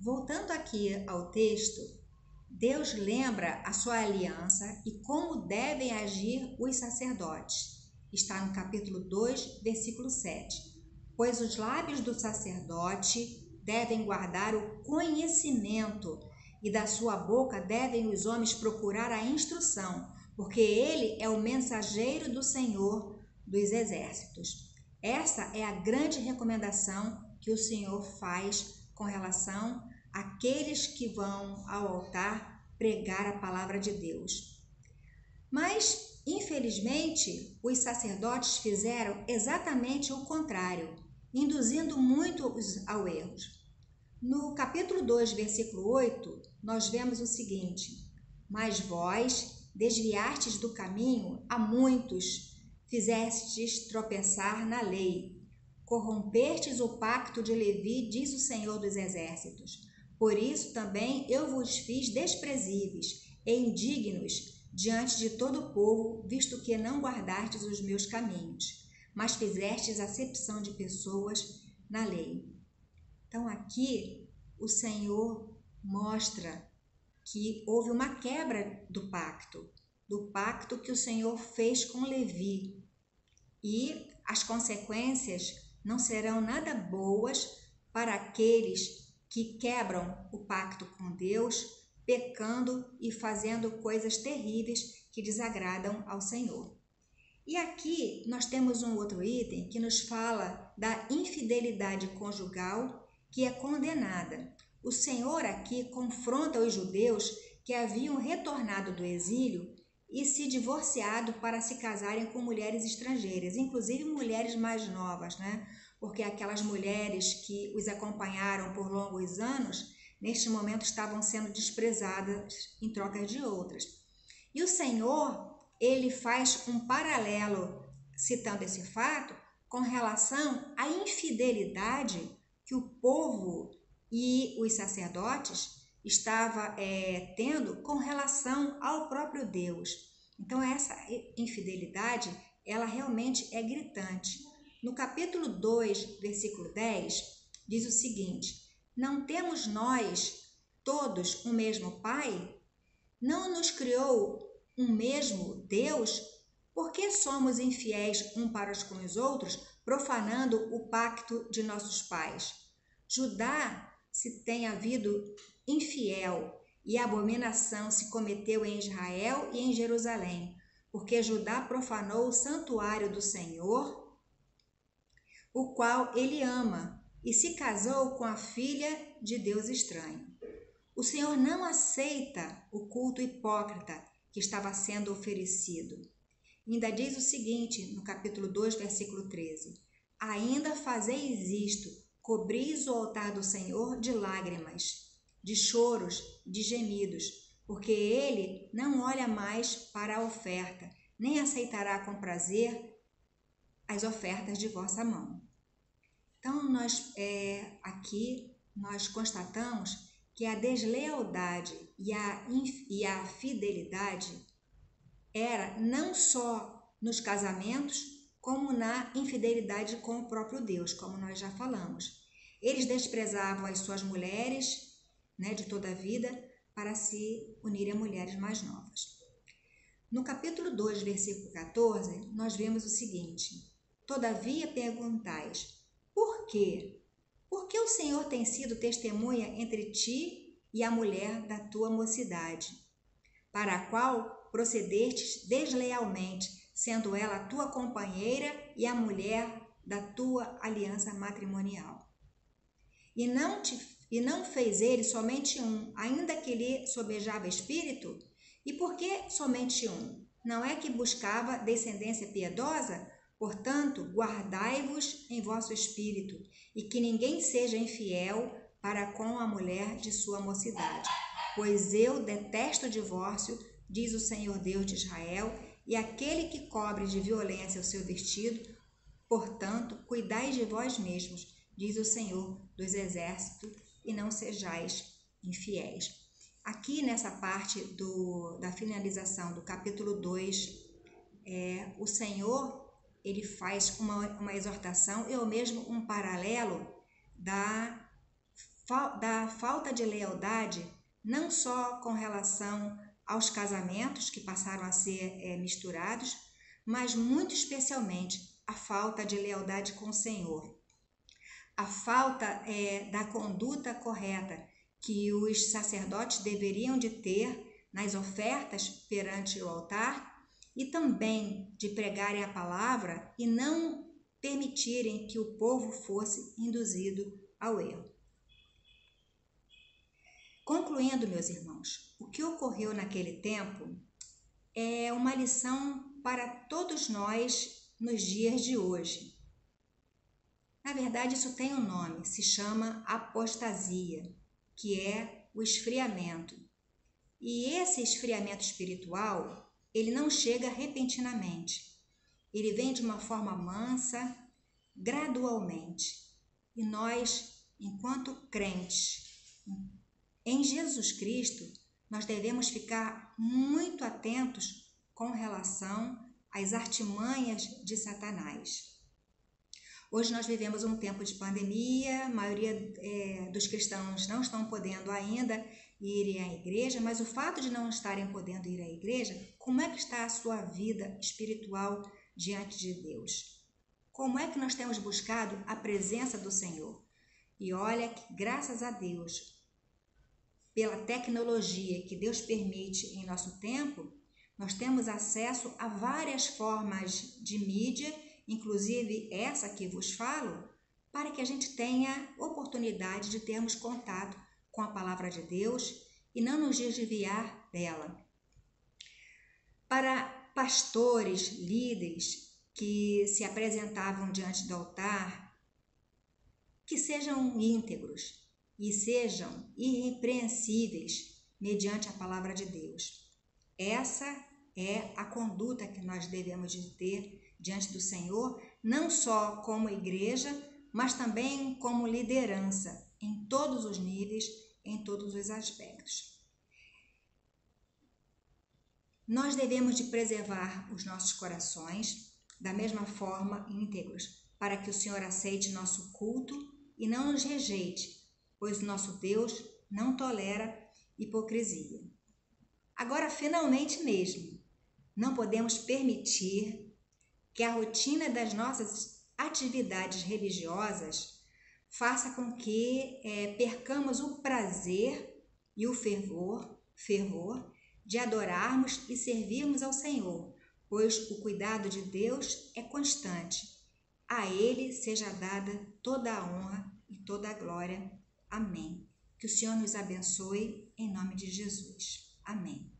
voltando aqui ao texto, Deus lembra a sua aliança e como devem agir os sacerdotes. Está no capítulo 2, versículo 7. Pois os lábios do sacerdote devem guardar o conhecimento, e da sua boca devem os homens procurar a instrução, porque ele é o mensageiro do Senhor dos exércitos. Essa é a grande recomendação que o Senhor faz com relação àqueles que vão ao altar pregar a palavra de Deus. Mas, infelizmente, os sacerdotes fizeram exatamente o contrário, induzindo muitos ao erro. No capítulo 2, versículo 8, nós vemos o seguinte: Mas vós desviastes do caminho a muitos, fizestes tropeçar na lei, corrompestes o pacto de Levi, diz o Senhor dos Exércitos. Por isso também eu vos fiz desprezíveis e indignos diante de todo o povo, visto que não guardastes os meus caminhos, mas fizestes acepção de pessoas na lei. Então aqui o Senhor mostra que houve uma quebra do pacto, do pacto que o Senhor fez com Levi. E as consequências não serão nada boas para aqueles que quebram o pacto com Deus, pecando e fazendo coisas terríveis que desagradam ao Senhor. E aqui nós temos um outro item que nos fala da infidelidade conjugal que é condenada. O Senhor aqui confronta os judeus que haviam retornado do exílio e se divorciado para se casarem com mulheres estrangeiras, inclusive mulheres mais novas, né? Porque aquelas mulheres que os acompanharam por longos anos, neste momento estavam sendo desprezadas em troca de outras. E o Senhor, ele faz um paralelo citando esse fato com relação à infidelidade que o povo e os sacerdotes estava é, tendo com relação ao próprio Deus. Então essa infidelidade, ela realmente é gritante. No capítulo 2, versículo 10, diz o seguinte: Não temos nós todos o mesmo Pai? Não nos criou um mesmo Deus? Por que somos infiéis um para com os outros, profanando o pacto de nossos pais? Judá se tem havido infiel e abominação se cometeu em Israel e em Jerusalém, porque Judá profanou o santuário do Senhor, o qual ele ama, e se casou com a filha de Deus estranho. O Senhor não aceita o culto hipócrita que estava sendo oferecido. Ainda diz o seguinte, no capítulo 2, versículo 13: Ainda fazeis isto, Cobris o altar do Senhor de lágrimas, de choros, de gemidos, porque ele não olha mais para a oferta, nem aceitará com prazer as ofertas de vossa mão. Então, nós é, aqui nós constatamos que a deslealdade e a, e a fidelidade era não só nos casamentos, como na infidelidade com o próprio Deus, como nós já falamos. Eles desprezavam as suas mulheres né, de toda a vida para se unirem a mulheres mais novas. No capítulo 2, versículo 14, nós vemos o seguinte: Todavia perguntais, por quê? Por que o Senhor tem sido testemunha entre ti e a mulher da tua mocidade, para a qual procedestes deslealmente, sendo ela a tua companheira e a mulher da tua aliança matrimonial. E não, te, e não fez ele somente um, ainda que lhe sobejava espírito? E por que somente um? Não é que buscava descendência piedosa? Portanto, guardai-vos em vosso espírito, e que ninguém seja infiel para com a mulher de sua mocidade. Pois eu detesto o divórcio, diz o Senhor Deus de Israel, e aquele que cobre de violência o seu vestido, portanto, cuidai de vós mesmos, diz o Senhor dos exércitos, e não sejais infiéis. Aqui nessa parte do, da finalização do capítulo 2, é, o Senhor ele faz uma, uma exortação, ou mesmo um paralelo da da falta de lealdade, não só com relação aos casamentos que passaram a ser é, misturados, mas muito especialmente a falta de lealdade com o Senhor. A falta é, da conduta correta que os sacerdotes deveriam de ter nas ofertas perante o altar e também de pregarem a palavra e não permitirem que o povo fosse induzido ao erro. Concluindo, meus irmãos, o que ocorreu naquele tempo é uma lição para todos nós nos dias de hoje. Na verdade, isso tem um nome, se chama apostasia, que é o esfriamento. E esse esfriamento espiritual, ele não chega repentinamente. Ele vem de uma forma mansa, gradualmente. E nós, enquanto crentes, em Jesus Cristo, nós devemos ficar muito atentos com relação às artimanhas de Satanás. Hoje nós vivemos um tempo de pandemia, a maioria é, dos cristãos não estão podendo ainda ir à igreja, mas o fato de não estarem podendo ir à igreja, como é que está a sua vida espiritual diante de Deus? Como é que nós temos buscado a presença do Senhor? E olha que, graças a Deus, pela tecnologia que Deus permite em nosso tempo, nós temos acesso a várias formas de mídia, inclusive essa que vos falo, para que a gente tenha oportunidade de termos contato com a palavra de Deus e não nos desviar dela. Para pastores, líderes que se apresentavam diante do altar, que sejam íntegros, e sejam irrepreensíveis mediante a palavra de Deus. Essa é a conduta que nós devemos de ter diante do Senhor, não só como igreja, mas também como liderança em todos os níveis, em todos os aspectos. Nós devemos de preservar os nossos corações da mesma forma íntegros, para que o Senhor aceite nosso culto e não nos rejeite, pois nosso Deus não tolera hipocrisia. Agora, finalmente mesmo, não podemos permitir que a rotina das nossas atividades religiosas faça com que é, percamos o prazer e o fervor, fervor de adorarmos e servirmos ao Senhor, pois o cuidado de Deus é constante. A Ele seja dada toda a honra e toda a glória Amém. Que o Senhor nos abençoe em nome de Jesus. Amém.